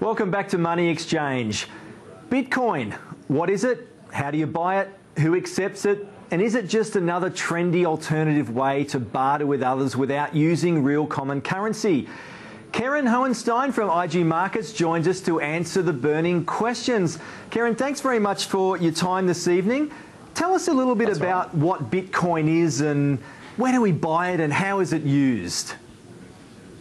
Welcome back to Money Exchange. Bitcoin, what is it? How do you buy it? Who accepts it? And is it just another trendy alternative way to barter with others without using real common currency? Keiren Hauenstein from IG Markets joins us to answer the burning questions. Keiren, thanks very much for your time this evening. Tell us a little bit That's about right. what Bitcoin is and where do we buy it and how is it used?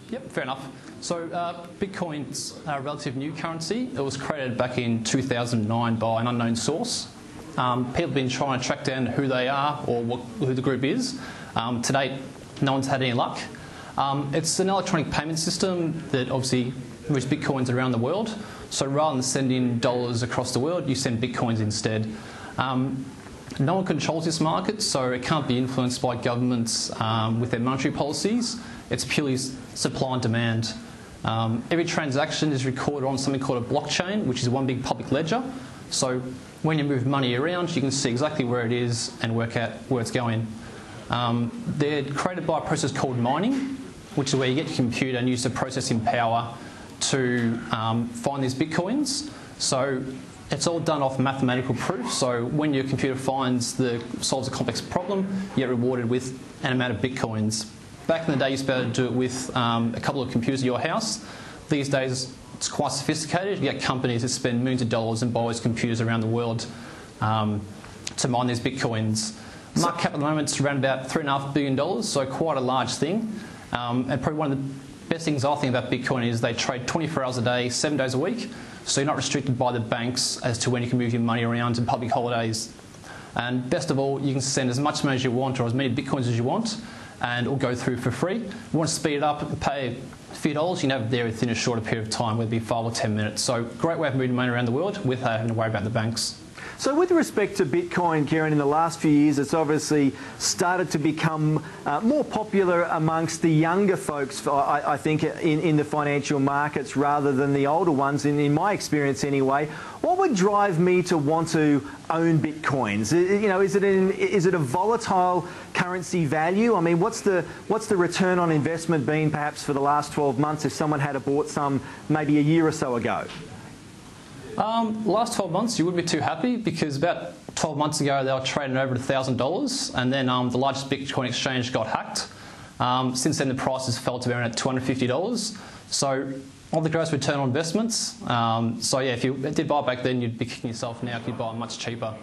Yep, fair enough. So uh, Bitcoin's a relative new currency. It was created back in 2009 by an unknown source. Um, people have been trying to track down who they are or what, who the group is. Um, to date, no one's had any luck. Um, it's an electronic payment system that obviously moves bitcoins around the world. So rather than sending dollars across the world, you send bitcoins instead. Um, no one controls this market, so it can't be influenced by governments um, with their monetary policies. It's purely supply and demand. Um, every transaction is recorded on something called a blockchain, which is one big public ledger. So when you move money around, you can see exactly where it is and work out where it's going. Um, they're created by a process called mining, which is where you get your computer and use the processing power to um, find these bitcoins. So it's all done off mathematical proof. So when your computer finds the solves a complex problem, you get rewarded with an amount of bitcoins. Back in the day, you used to be able to do it with um, a couple of computers at your house. These days, it's quite sophisticated. You get companies that spend millions of dollars and buy these computers around the world um, to mine these bitcoins. Market cap at the moment is around about three and a half billion dollars, so quite a large thing. Um, and probably one of the best things I think about Bitcoin is they trade 24 hours a day, seven days a week. So you're not restricted by the banks as to when you can move your money around in public holidays. And best of all, you can send as much money as you want or as many bitcoins as you want, and it'll go through for free. You want to speed it up pay a few dollars, you can have it there within a shorter period of time, whether it be five or 10 minutes. So great way of moving money around the world without having to worry about the banks. So, with respect to Bitcoin, Keiren, in the last few years, it's obviously started to become uh, more popular amongst the younger folks, I, I think, in, in the financial markets rather than the older ones, in, in my experience anyway. What would drive me to want to own Bitcoins? You know, is it, is it a volatile currency value? I mean, what's the, what's the return on investment been perhaps for the last 12 months if someone had bought some maybe a year or so ago? Um, last 12 months, you wouldn't be too happy because about 12 months ago they were trading over $1,000 and then um, the largest Bitcoin exchange got hacked. Um, since then, the price has fell to around at $250. So, on the gross return on investments. Um, so, yeah, if you did buy back then, you'd be kicking yourself now if you buy much cheaper.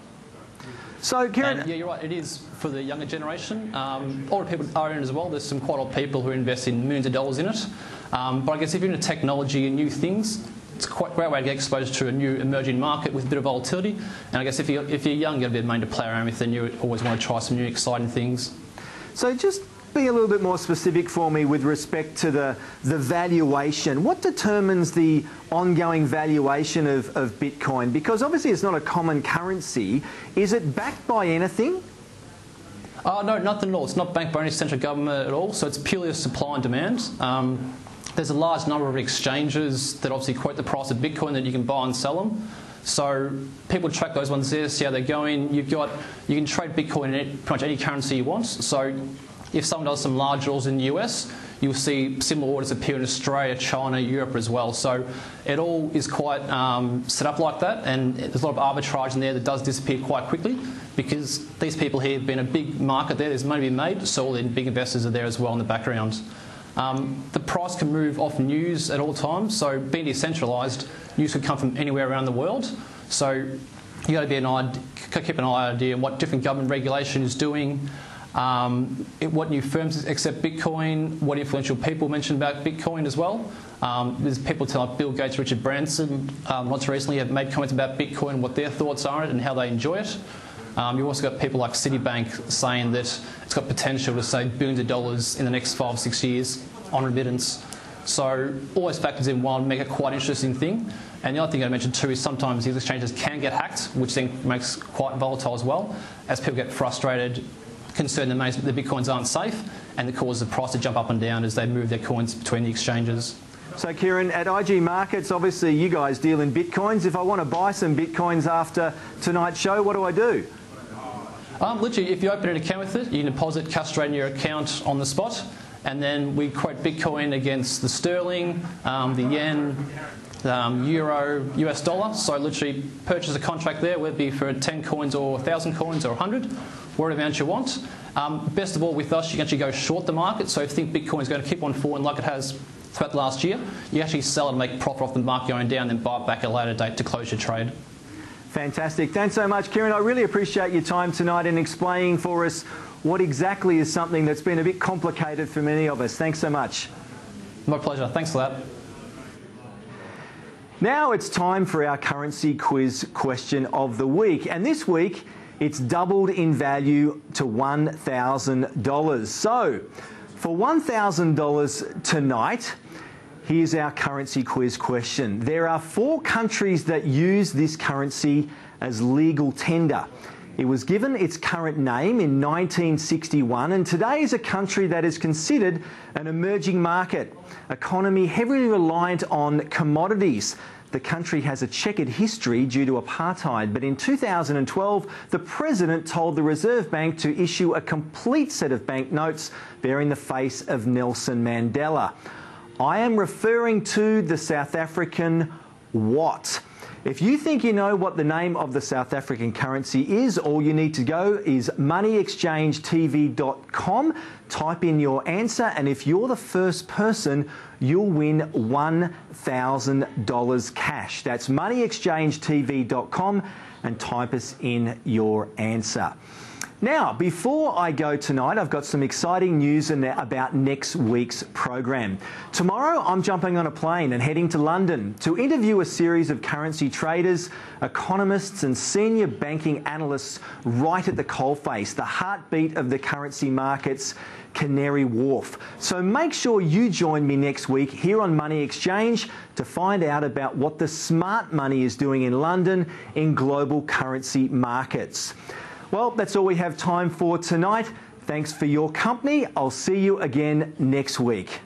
So, Keiren, And yeah, you're right. It is for the younger generation. Um, older people are in it as well. There's some quite old people who invest in millions of dollars in it. Um, but I guess if you're into technology and new things, it's quite a great way to get exposed to a new emerging market with a bit of volatility. And I guess if you're, if you're young, you've got a bit of money to play around with, then you always want to try some new exciting things. So just be a little bit more specific for me with respect to the, the valuation. What determines the ongoing valuation of, of Bitcoin? Because obviously it's not a common currency. Is it backed by anything? Uh, no, nothing at all. It's not banked by any central government at all, so it's purely a supply and demand. Um, there's a large number of exchanges that obviously quote the price of Bitcoin that you can buy and sell them. So people track those ones there, see how they're going. You've got you can trade Bitcoin in pretty much any currency you want. So if someone does some large orders in the US, you'll see similar orders appear in Australia, China, Europe as well. So it all is quite um, set up like that, and there's a lot of arbitrage in there that does disappear quite quickly because these people here have been a big market there. There's money being made, so all the big investors are there as well in the background. Um, the price can move off news at all times, so being decentralised, news could come from anywhere around the world. So you got to be an eye, keep an eye idea on what different government regulation is doing, um, it- what new firms accept Bitcoin, what influential people mention about Bitcoin as well. Um, there's people tell like Bill Gates, Richard Branson, um, recently have made comments about Bitcoin, what their thoughts are on it, and how they enjoy it. Um, you've also got people like Citibank saying that it's got potential to save billions of dollars in the next five, six years on remittance. So all those factors in one make it quite an interesting thing. And the other thing I mentioned too is sometimes these exchanges can get hacked, which then makes quite volatile as well, as people get frustrated, concerned that maybe the bitcoins aren't safe, and it causes the price to jump up and down as they move their coins between the exchanges. So, Keiren, at IG Markets, obviously you guys deal in bitcoins. If I want to buy some bitcoins after tonight's show, what do I do? Um, literally, if you open an account with it, you can deposit, cash straight in your account on the spot, and then we quote Bitcoin against the sterling, um, the yen, um, euro, US dollar. So literally purchase a contract there, whether it be for 10 coins or 1,000 coins or 100, whatever amount you want. Um, best of all, with us, you can actually go short the market. So if you think Bitcoin is going to keep on falling like it has throughout last year, you actually sell it and make profit off the market going down, then buy it back at a later date to close your trade. Fantastic. Thanks so much, Keiren. I really appreciate your time tonight in explaining for us what exactly is something that's been a bit complicated for many of us. Thanks so much. My pleasure. Thanks for that. Now it's time for our currency quiz question of the week. And this week, it's doubled in value to $1,000. So, for $1,000 tonight, here's our currency quiz question. There are four countries that use this currency as legal tender. It was given its current name in 1961 and today is a country that is considered an emerging market, economy heavily reliant on commodities. The country has a checkered history due to apartheid, but in 2012, the president told the Reserve Bank to issue a complete set of banknotes bearing the face of Nelson Mandela. I am referring to the South African what? If you think you know what the name of the South African currency is, all you need to go is moneyexchangetv.com, type in your answer, and if you're the first person, you'll win $1,000 cash. That's moneyexchangetv.com and type us in your answer. Now, before I go tonight, I've got some exciting news about next week's program. Tomorrow, I'm jumping on a plane and heading to London to interview a series of currency traders, economists, and senior banking analysts right at the coalface, the heartbeat of the currency markets. Canary Wharf. So make sure you join me next week here on Money Exchange to find out about what the smart money is doing in London in global currency markets. Well, that's all we have time for tonight. Thanks for your company. I'll see you again next week.